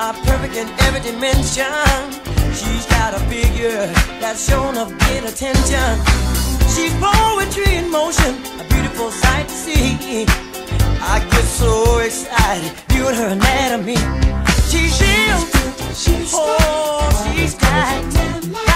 are perfect in every dimension. She's got a figure that's shown of great attention. She's poetry in motion, a beautiful sight to see. I get so excited viewing her anatomy. She's real, she's oh, she's got.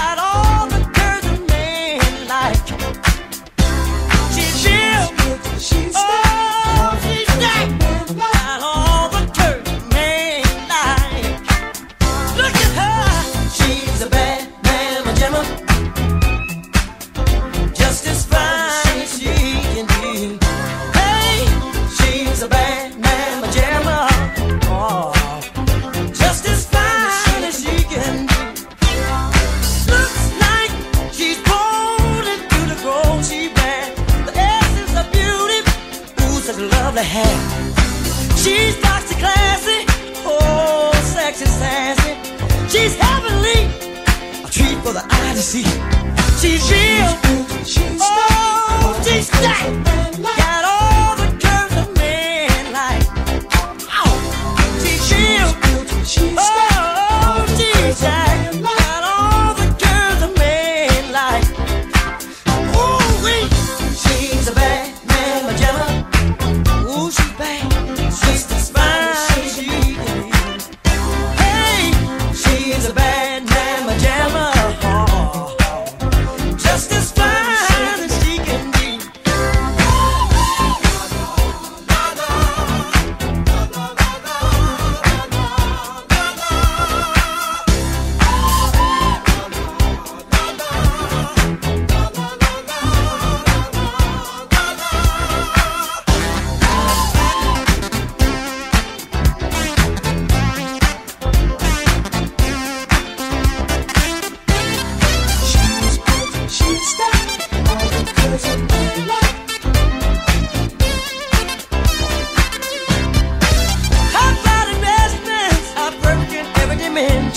lovely hair. She's foxy classy, oh, sexy sassy. She's heavenly, a treat for the eye to see. She's real, she's oh, she's that.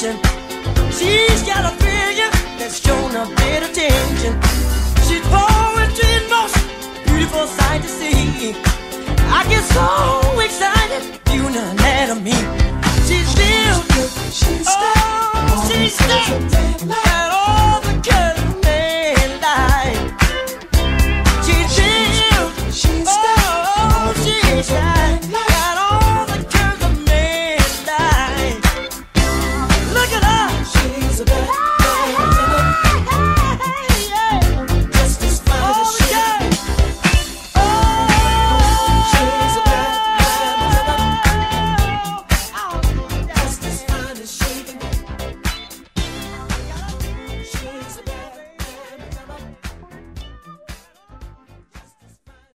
attention. She's got a figure that's shown a bit of tension. She's poetry in motion, beautiful sight to see. I get so excited, viewing her anatomy. She's built, she's still, oh, she's still at all the good men like. She's still, she's oh, still, she's